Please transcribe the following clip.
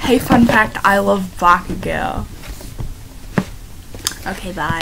Hey, fun fact, I love Bakugo. Okay, bye.